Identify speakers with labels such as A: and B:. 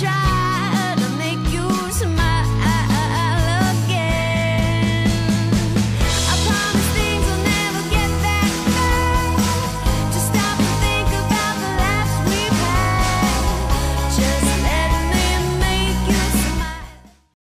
A: try.